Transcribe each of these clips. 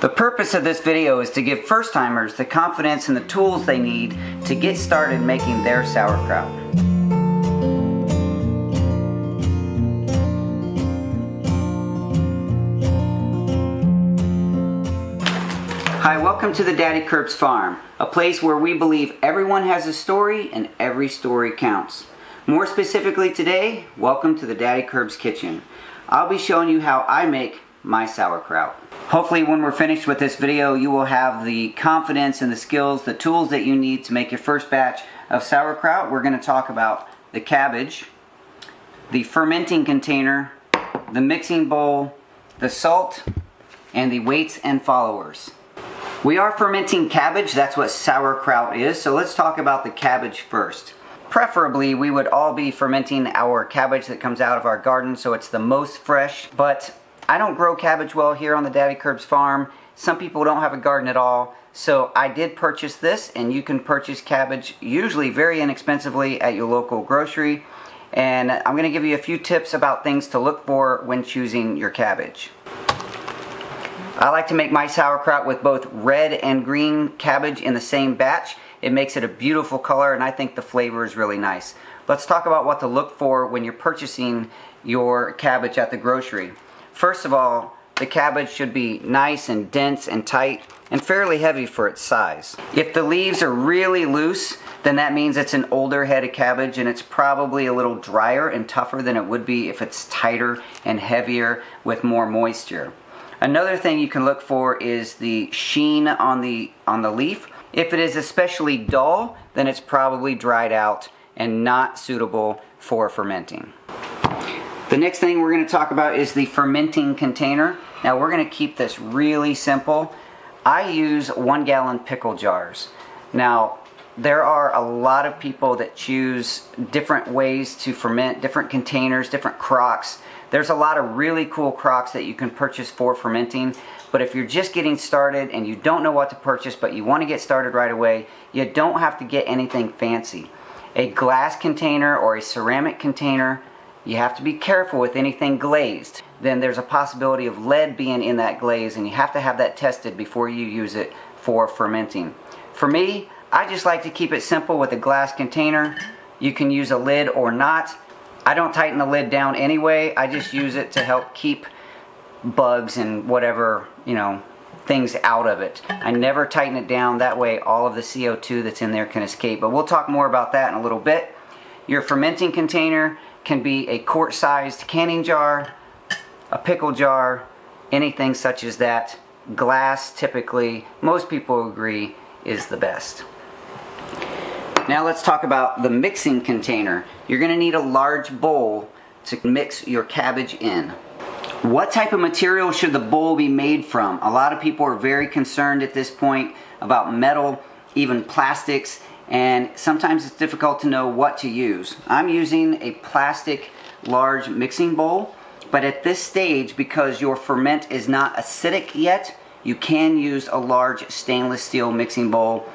The purpose of this video is to give first timers the confidence and the tools they need to get started making their sauerkraut. Hi, welcome to the Daddy Kirbs Farm, a place where we believe everyone has a story and every story counts. More specifically today, welcome to the Daddy Kirbs Kitchen. I'll be showing you how I make my sauerkraut. Hopefully when we're finished with this video, you will have the confidence and the skills, the tools that you need to make your first batch of sauerkraut. We're going to talk about the cabbage, the fermenting container, the mixing bowl, the salt, and the weights and followers. We are fermenting cabbage, that's what sauerkraut is, so let's talk about the cabbage first. Preferably, we would all be fermenting our cabbage that comes out of our garden so it's the most fresh, but I don't grow cabbage well here on the Daddy Kirbs farm. Some people don't have a garden at all, so I did purchase this, and you can purchase cabbage usually very inexpensively at your local grocery. And I'm going to give you a few tips about things to look for when choosing your cabbage. I like to make my sauerkraut with both red and green cabbage in the same batch. It makes it a beautiful color and I think the flavor is really nice. Let's talk about what to look for when you're purchasing your cabbage at the grocery. First of all, the cabbage should be nice and dense and tight and fairly heavy for its size. If the leaves are really loose, then that means it's an older head of cabbage and it's probably a little drier and tougher than it would be if it's tighter and heavier with more moisture. Another thing you can look for is the sheen on the, on the leaf. If it is especially dull, then it's probably dried out and not suitable for fermenting. The next thing we're going to talk about is the fermenting container. Now we're going to keep this really simple. I use one gallon pickle jars. Now there are a lot of people that choose different ways to ferment, different containers, different crocks. There's a lot of really cool crocks that you can purchase for fermenting, but if you're just getting started and you don't know what to purchase but you want to get started right away, you don't have to get anything fancy. A glass container or a ceramic container, you have to be careful with anything glazed. Then there's a possibility of lead being in that glaze and you have to have that tested before you use it for fermenting. For me, I just like to keep it simple with a glass container. You can use a lid or not. I don't tighten the lid down anyway. I just use it to help keep bugs and whatever, you know, things out of it. I never tighten it down. That way all of the CO2 that's in there can escape. But we'll talk more about that in a little bit. Your fermenting container can be a quart-sized canning jar, a pickle jar, anything such as that. Glass typically, most people agree, is the best. Now let's talk about the mixing container. You're to need a large bowl to mix your cabbage in. What type of material should the bowl be made from? A lot of people are very concerned at this point about metal, even plastics, and sometimes it's difficult to know what to use. I'm using a plastic large mixing bowl, but at this stage, because your ferment is not acidic yet, you can use a large stainless steel mixing bowl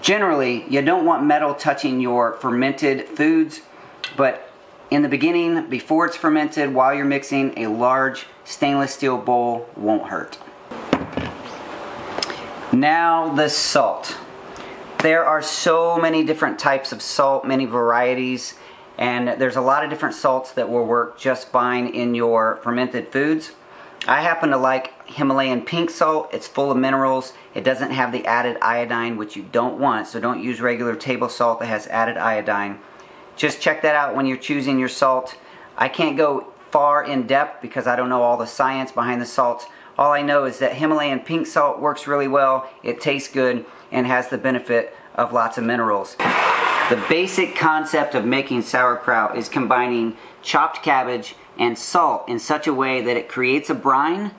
Generally, you don't want metal touching your fermented foods, but in the beginning, before it's fermented, while you're mixing, a large stainless steel bowl won't hurt. Now the salt. There are so many different types of salt, many varieties, and there's a lot of different salts that will work just fine in your fermented foods. I happen to like Himalayan pink salt. It's full of minerals. It doesn't have the added iodine, which you don't want, so don't use regular table salt that has added iodine. Just check that out when you're choosing your salt. I can't go far in depth because I don't know all the science behind the salts. All I know is that Himalayan pink salt works really well, it tastes good, and has the benefit of lots of minerals. The basic concept of making sauerkraut is combining chopped cabbage and salt in such a way that it creates a brine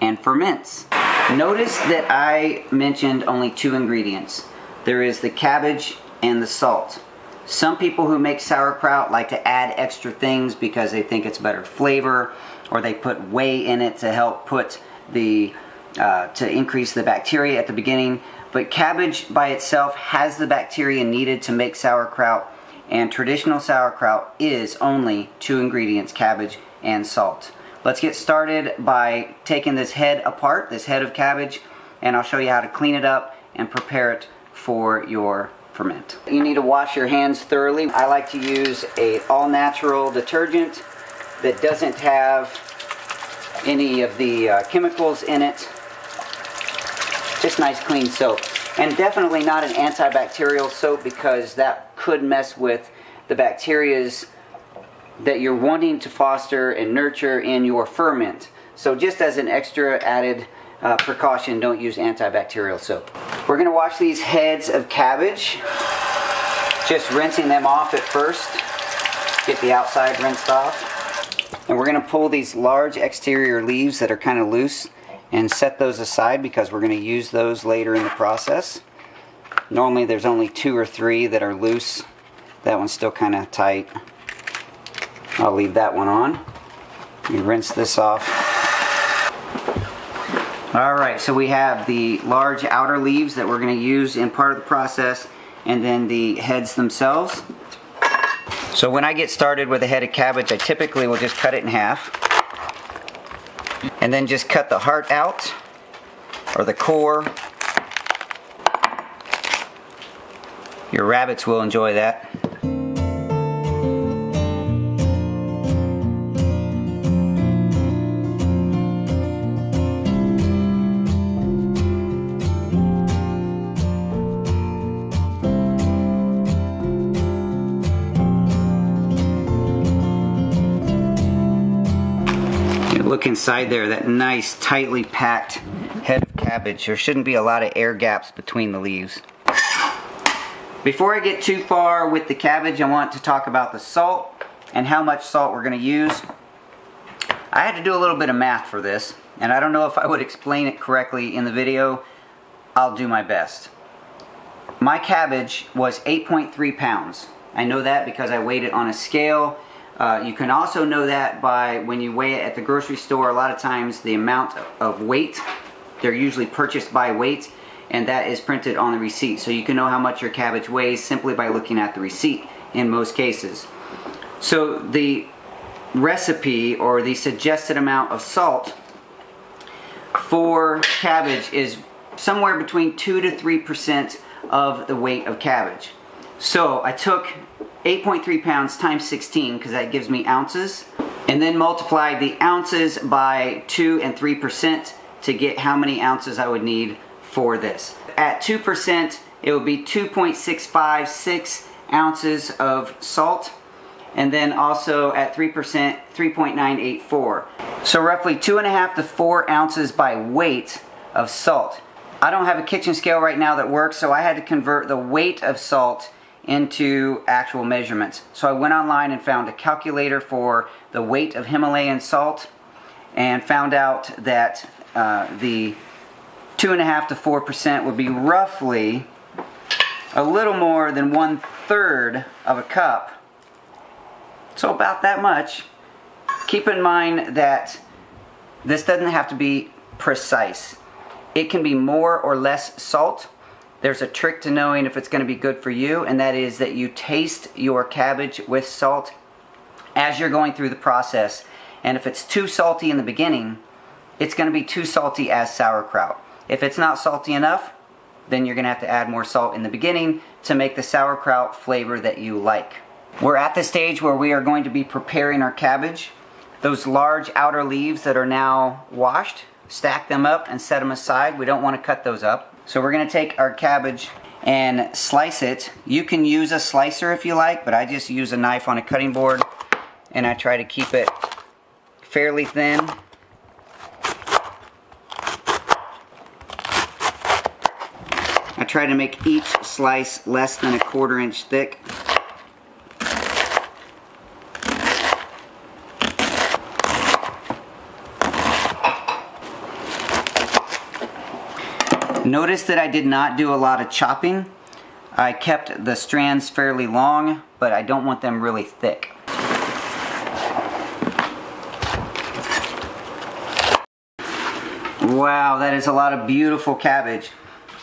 and ferments. Notice that I mentioned only two ingredients. There is the cabbage and the salt. Some people who make sauerkraut like to add extra things because they think it's better flavor or they put whey in it to help put the uh, to increase the bacteria at the beginning. But cabbage by itself has the bacteria needed to make sauerkraut and traditional sauerkraut is only two ingredients, cabbage and salt. let's get started by taking this head apart, this head of cabbage, and I'll show you how to clean it up and prepare it for your ferment. You need to wash your hands thoroughly. I like to use a all-natural detergent that doesn't have any of the uh, chemicals in it. Just nice clean soap. And definitely not an antibacterial soap because that could mess with the bacterias that you're wanting to foster and nurture in your ferment. So just as an extra added uh, precaution, don't use antibacterial soap. We're going to wash these heads of cabbage, just rinsing them off at first. Get the outside rinsed off. And we're going to pull these large exterior leaves that are kind of loose and set those aside because we're going to use those later in the process. Normally there's only two or three that are loose. That one's still kind of tight. I'll leave that one on. You rinse this off. Alright, so we have the large outer leaves that we're going to use in part of the process and then the heads themselves. So when I get started with a head of cabbage, I typically will just cut it in half. And then just cut the heart out, or the core. Your rabbits will enjoy that. Inside there, that nice tightly packed head of cabbage. There shouldn't be a lot of air gaps between the leaves. Before I get too far with the cabbage, I want to talk about the salt and how much salt we're going to use. I had to do a little bit of math for this, and I don't know if I would explain it correctly in the video. I'll do my best. My cabbage was 8.3 pounds. I know that because I weighed it on a scale uh, you can also know that by when you weigh it at the grocery store, a lot of times the amount of weight, they're usually purchased by weight, and that is printed on the receipt. So you can know how much your cabbage weighs simply by looking at the receipt in most cases. So the recipe or the suggested amount of salt for cabbage is somewhere between 2 to 3% of the weight of cabbage. So I took 8.3 pounds times 16 because that gives me ounces. And then multiply the ounces by 2 and 3% to get how many ounces I would need for this. At 2% it would be 2.656 ounces of salt. And then also at 3% 3.984 so roughly two and a half to four ounces by weight of salt. I don't have a kitchen scale right now that works so I had to convert the weight of salt into actual measurements. So I went online and found a calculator for the weight of Himalayan salt and found out that uh, the two and a half to four percent would be roughly a little more than one third of a cup. So about that much. Keep in mind that this doesn't have to be precise. It can be more or less salt there's a trick to knowing if it's going to be good for you, and that is that you taste your cabbage with salt as you're going through the process. And if it's too salty in the beginning, it's going to be too salty as sauerkraut. If it's not salty enough, then you're going to have to add more salt in the beginning to make the sauerkraut flavor that you like. We're at the stage where we are going to be preparing our cabbage. Those large outer leaves that are now washed, stack them up and set them aside. We don't want to cut those up. So we're going to take our cabbage and slice it. You can use a slicer if you like, but I just use a knife on a cutting board and I try to keep it fairly thin. I try to make each slice less than a quarter inch thick. Notice that I did not do a lot of chopping. I kept the strands fairly long, but I don't want them really thick. Wow, that is a lot of beautiful cabbage.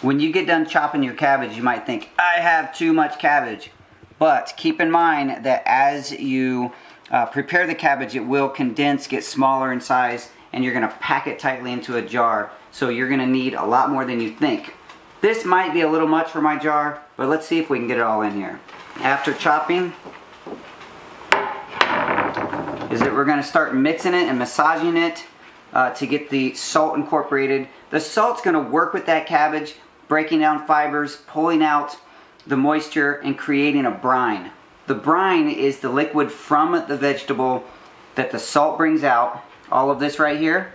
When you get done chopping your cabbage, you might think, I have too much cabbage. But keep in mind that as you uh, prepare the cabbage, it will condense, get smaller in size, and you're gonna pack it tightly into a jar. So you're gonna need a lot more than you think. This might be a little much for my jar, but let's see if we can get it all in here. After chopping, is that we're gonna start mixing it and massaging it uh, to get the salt incorporated. The salt's gonna work with that cabbage, breaking down fibers, pulling out the moisture, and creating a brine. The brine is the liquid from the vegetable that the salt brings out. All of this right here,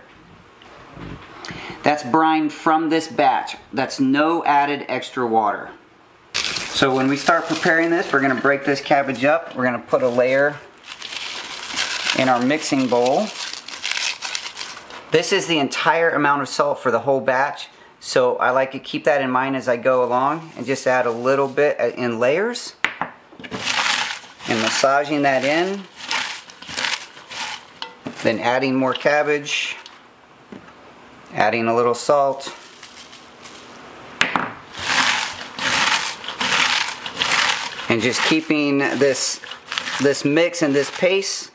that's brine from this batch. That's no added extra water. So when we start preparing this, we're gonna break this cabbage up. We're gonna put a layer in our mixing bowl. This is the entire amount of salt for the whole batch. So I like to keep that in mind as I go along and just add a little bit uh, in layers and massaging that in. Then adding more cabbage, adding a little salt. And just keeping this this mix and this paste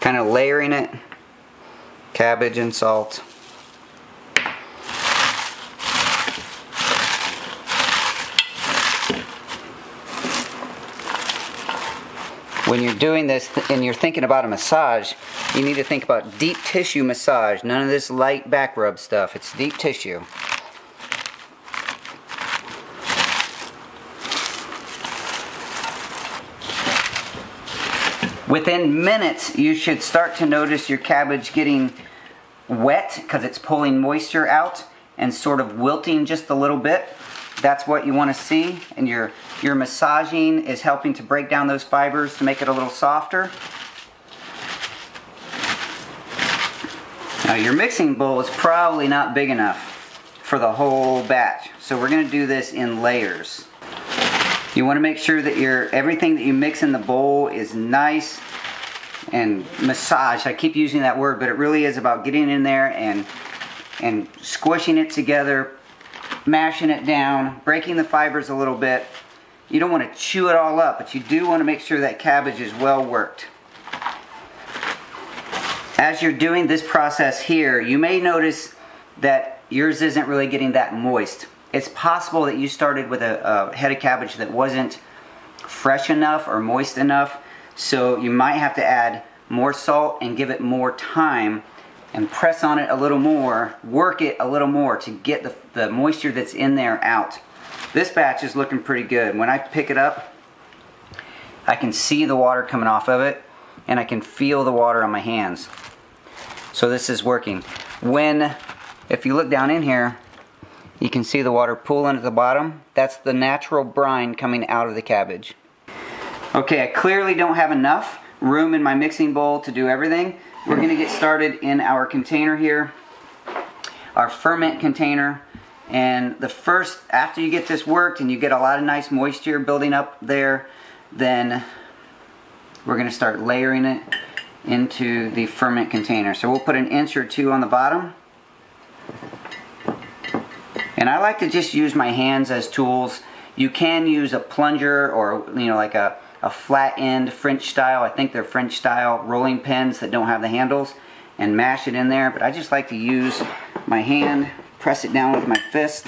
kind of layering it cabbage and salt when you're doing this and you're thinking about a massage, you need to think about deep tissue massage. None of this light back rub stuff. It's deep tissue. Within minutes, you should start to notice your cabbage getting wet because it's pulling moisture out and sort of wilting just a little bit. That's what you want to see and your, your massaging is helping to break down those fibers to make it a little softer. Now your mixing bowl is probably not big enough for the whole batch. So we're going to do this in layers. You want to make sure that your everything that you mix in the bowl is nice and massaged. I keep using that word, but it really is about getting in there and and squishing it together, mashing it down, breaking the fibers a little bit. You don't want to chew it all up, but you do want to make sure that cabbage is well worked. As you're doing this process here, you may notice that yours isn't really getting that moist. It's possible that you started with a, a head of cabbage that wasn't fresh enough or moist enough, so you might have to add more salt and give it more time and press on it a little more, work it a little more to get the, the moisture that's in there out. This batch is looking pretty good. When I pick it up, I can see the water coming off of it and I can feel the water on my hands. So this is working. When, if you look down in here, you can see the water pooling at the bottom. That's the natural brine coming out of the cabbage. Okay, I clearly don't have enough room in my mixing bowl to do everything. We're going to get started in our container here, our ferment container. And the first, after you get this worked and you get a lot of nice moisture building up there, then we're going to start layering it into the ferment container. So we'll put an inch or two on the bottom. And I like to just use my hands as tools. You can use a plunger or, you know, like a a flat end French style. I think they're French style rolling pins that don't have the handles and mash it in there. But I just like to use my hand, press it down with my fist.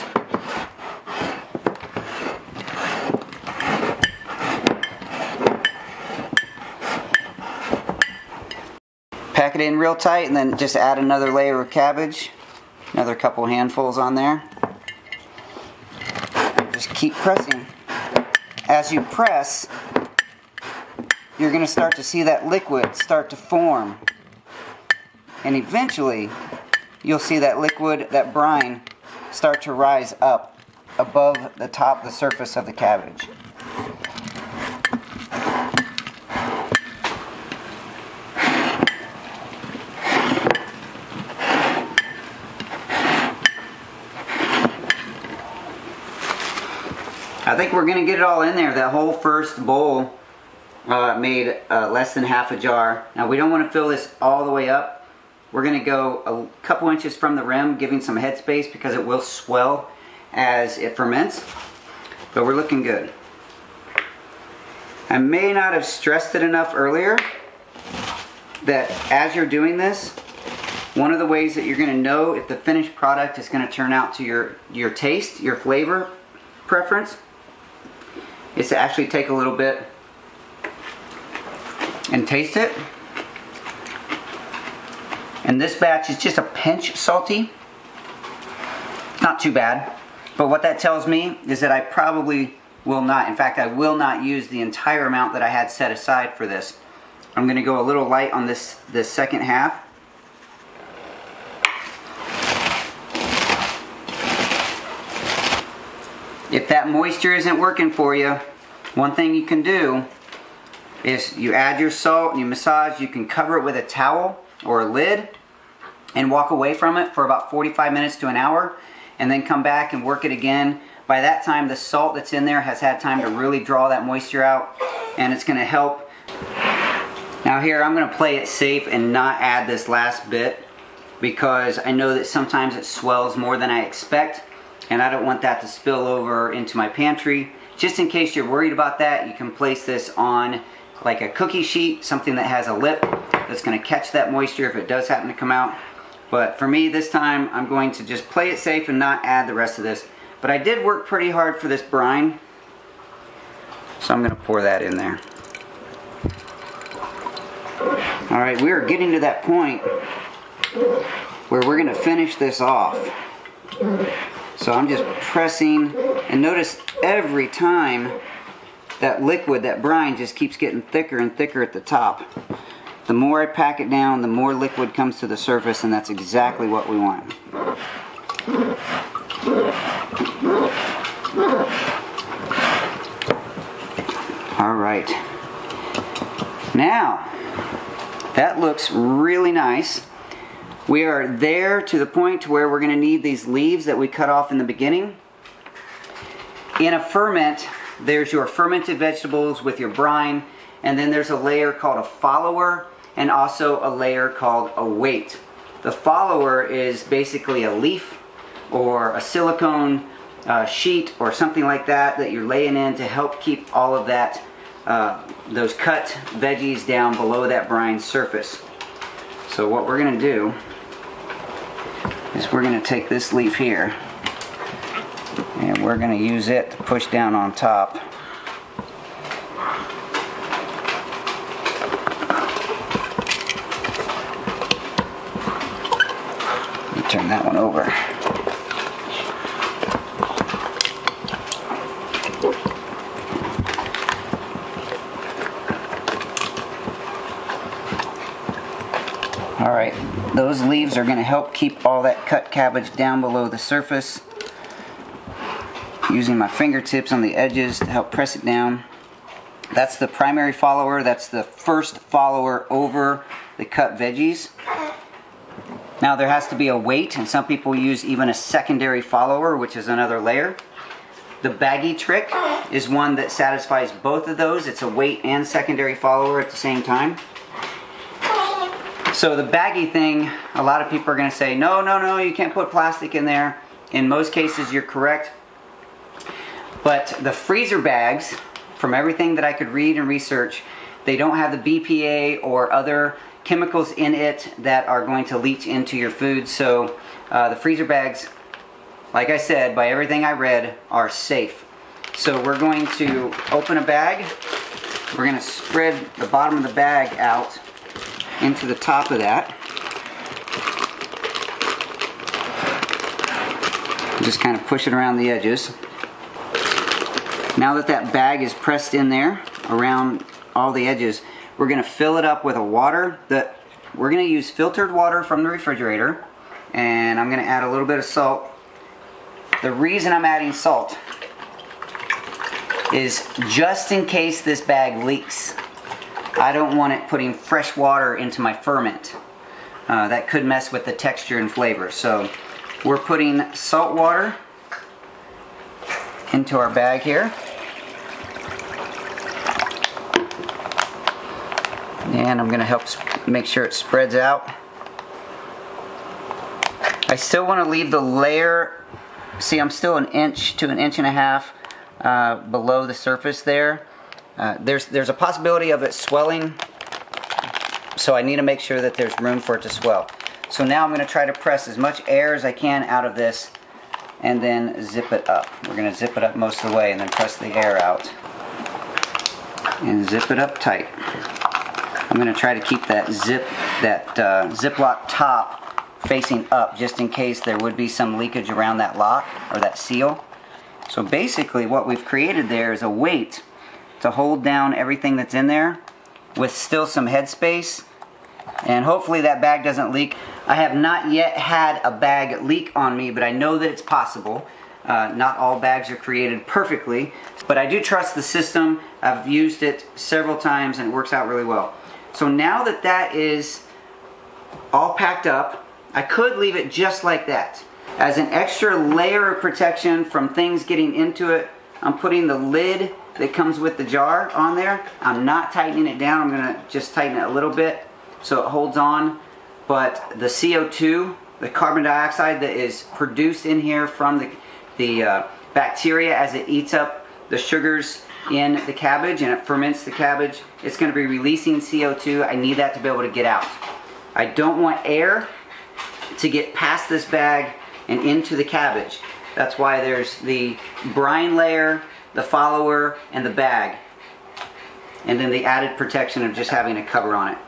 Pack it in real tight and then just add another layer of cabbage. Another couple handfuls on there. Just keep pressing. As you press, you're going to start to see that liquid start to form. And eventually, you'll see that liquid, that brine, start to rise up above the top, the surface of the cabbage. I think we're to get it all in there, that whole first bowl uh, made uh, less than half a jar. Now we don't want to fill this all the way up. We're going to go a couple inches from the rim, giving some headspace because it will swell as it ferments. But we're looking good. I may not have stressed it enough earlier that as you're doing this, one of the ways that you're gonna know if the finished product is gonna turn out to your, your taste, your flavor preference, is to actually take a little bit and taste it. And this batch is just a pinch salty. Not too bad. But what that tells me is that I probably will not, in fact, I will not use the entire amount that I had set aside for this. I'm gonna go a little light on this, this second half. If that moisture isn't working for you, one thing you can do is you add your salt and you massage, you can cover it with a towel or a lid and walk away from it for about 45 minutes to an hour and then come back and work it again. By that time the salt that's in there has had time to really draw that moisture out and it's going to help. Now here I'm going to play it safe and not add this last bit because I know that sometimes it swells more than I expect and I don't want that to spill over into my pantry. Just in case you're worried about that, you can place this on like a cookie sheet, something that has a lip that's going to catch that moisture if it does happen to come out. But for me this time, I'm going to just play it safe and not add the rest of this. But I did work pretty hard for this brine. So I'm going to pour that in there. Alright, we are getting to that point where we're going to finish this off. So I'm just pressing, and notice every time that liquid, that brine just keeps getting thicker and thicker at the top. The more I pack it down, the more liquid comes to the surface, and that's exactly what we want. All right. Now, that looks really nice. We are there to the point where we're going to need these leaves that we cut off in the beginning. In a ferment, there's your fermented vegetables with your brine, and then there's a layer called a follower, and also a layer called a weight. The follower is basically a leaf or a silicone uh, sheet or something like that that you're laying in to help keep all of that, uh, those cut veggies down below that brine surface. So what we're going to do is we're going to take this leaf here and we're going to use it to push down on top. turn that one over. All right, those leaves are going to help keep all that cut cabbage down below the surface using my fingertips on the edges to help press it down. That's the primary follower. That's the first follower over the cut veggies. Now there has to be a weight, and some people use even a secondary follower, which is another layer. The baggy trick is one that satisfies both of those. It's a weight and secondary follower at the same time. So the baggy thing, a lot of people are going to say, no, no, no, you can't put plastic in there. In most cases, you're correct. But the freezer bags, from everything that I could read and research, they don't have the BPA or other chemicals in it that are going to leach into your food. So uh, the freezer bags, like I said, by everything I read, are safe. So we're going to open a bag. We're going to spread the bottom of the bag out into the top of that. Just kind of push it around the edges. Now that that bag is pressed in there around all the edges, we're gonna fill it up with a water that we're gonna use filtered water from the refrigerator and I'm gonna add a little bit of salt. The reason I'm adding salt is just in case this bag leaks. I don't want it putting fresh water into my ferment. Uh, that could mess with the texture and flavor. So we're putting salt water into our bag here. And I'm going to help make sure it spreads out. I still want to leave the layer, see I'm still an inch to an inch and a half uh, below the surface there. Uh, there's, there's a possibility of it swelling, so I need to make sure that there's room for it to swell. So now I'm going to try to press as much air as I can out of this and then zip it up. We're going to zip it up most of the way and then press the air out. And zip it up tight. I'm going to try to keep that zip, that uh, Ziploc top facing up just in case there would be some leakage around that lock or that seal. So basically what we've created there is a weight to hold down everything that's in there with still some headspace and hopefully that bag doesn't leak. I have not yet had a bag leak on me but I know that it's possible. Uh, not all bags are created perfectly but I do trust the system. I've used it several times and it works out really well. So now that that is all packed up I could leave it just like that. As an extra layer of protection from things getting into it, I'm putting the lid that comes with the jar on there. I'm not tightening it down. I'm going to just tighten it a little bit so it holds on. But the CO2, the carbon dioxide that is produced in here from the, the uh, bacteria as it eats up the sugars in the cabbage and it ferments the cabbage, it's going to be releasing CO2. I need that to be able to get out. I don't want air to get past this bag and into the cabbage. That's why there's the brine layer, the follower, and the bag. And then the added protection of just having a cover on it.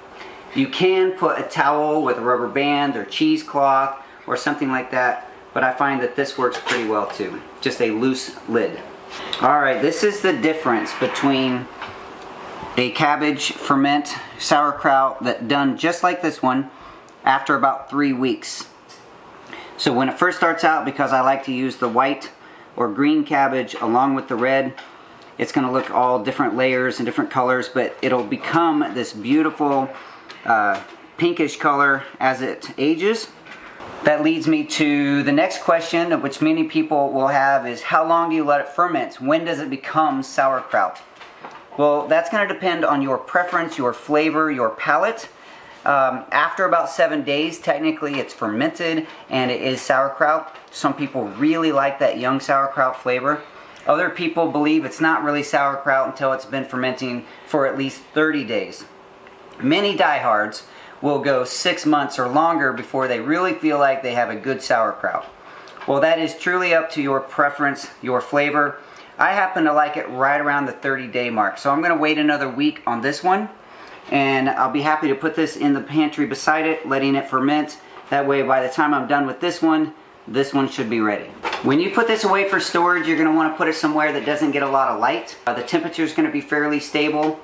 You can put a towel with a rubber band or cheesecloth or something like that, but I find that this works pretty well too. Just a loose lid. Alright, this is the difference between a cabbage ferment sauerkraut that done just like this one after about three weeks. So when it first starts out, because I like to use the white or green cabbage along with the red, it's going to look all different layers and different colors, but it'll become this beautiful uh, pinkish color as it ages. That leads me to the next question, which many people will have, is how long do you let it ferment? When does it become sauerkraut? Well, that's going to depend on your preference, your flavor, your palate. Um, after about seven days, technically it's fermented and it is sauerkraut. Some people really like that young sauerkraut flavor. Other people believe it's not really sauerkraut until it's been fermenting for at least 30 days. Many diehards will go six months or longer before they really feel like they have a good sauerkraut. Well, that is truly up to your preference, your flavor. I happen to like it right around the 30 day mark. So I'm going to wait another week on this one and I'll be happy to put this in the pantry beside it, letting it ferment. That way by the time I'm done with this one, this one should be ready. When you put this away for storage, you're going to want to put it somewhere that doesn't get a lot of light. Uh, the temperature is going to be fairly stable.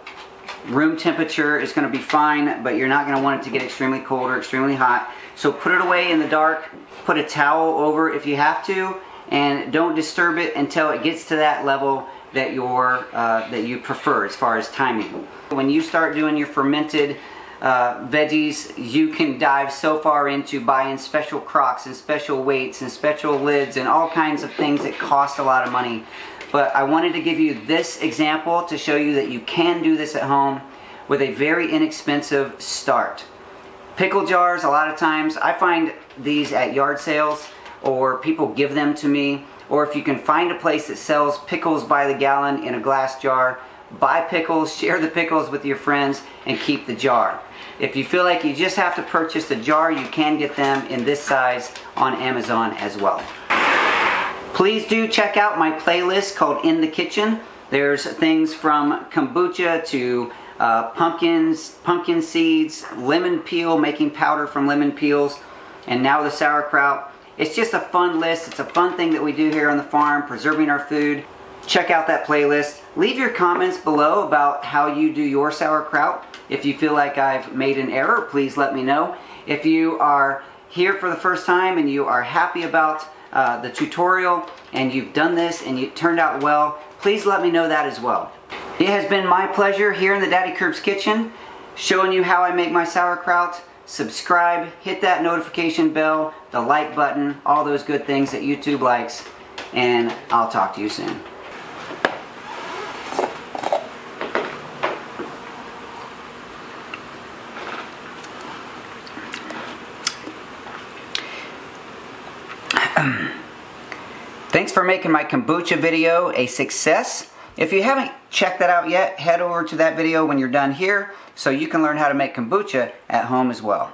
Room temperature is going to be fine, but you're not going to want it to get extremely cold or extremely hot. So put it away in the dark, put a towel over if you have to, and don't disturb it until it gets to that level that, your, uh, that you prefer as far as timing. When you start doing your fermented uh, veggies, you can dive so far into buying special crocks and special weights and special lids and all kinds of things that cost a lot of money. But I wanted to give you this example to show you that you can do this at home with a very inexpensive start. Pickle jars, a lot of times, I find these at yard sales or people give them to me or if you can find a place that sells pickles by the gallon in a glass jar, buy pickles, share the pickles with your friends, and keep the jar. If you feel like you just have to purchase the jar, you can get them in this size on Amazon as well. Please do check out my playlist called In the Kitchen. There's things from kombucha to uh, pumpkins, pumpkin seeds, lemon peel, making powder from lemon peels, and now the sauerkraut. It's just a fun list. It's a fun thing that we do here on the farm, preserving our food. Check out that playlist. Leave your comments below about how you do your sauerkraut. If you feel like I've made an error, please let me know. If you are here for the first time and you are happy about uh, the tutorial and you've done this and it turned out well, please let me know that as well. It has been my pleasure here in the Daddy Kirbs kitchen showing you how I make my sauerkraut subscribe, hit that notification bell, the like button, all those good things that YouTube likes, and I'll talk to you soon. For making my kombucha video a success. If you haven't checked that out yet, head over to that video when you're done here so you can learn how to make kombucha at home as well.